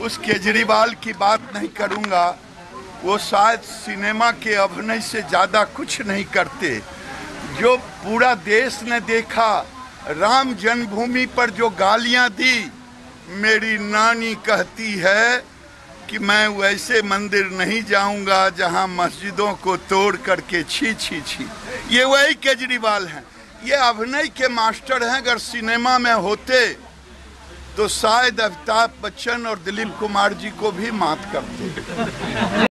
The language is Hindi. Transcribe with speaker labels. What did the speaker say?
Speaker 1: उस केजरीवाल की बात नहीं करूँगा। वो शायद सिनेमा के अभिनय से ज़्यादा कुछ नहीं करते। जो पूरा देश ने देखा, राम जन्मभूमि पर जो गालियाँ दी, मेरी नानी कहती है कि मैं वैसे मंदिर नहीं जाऊँगा जहाँ मस्जिदों को तोड़ करके छी छी छी। ये वही केजरीवाल हैं। ये अभिनय के मास्टर हैं, अगर सिनेमा में होते तो शायद अमिताभ बच्चन और दिलीप कुमार जी को भी मात करते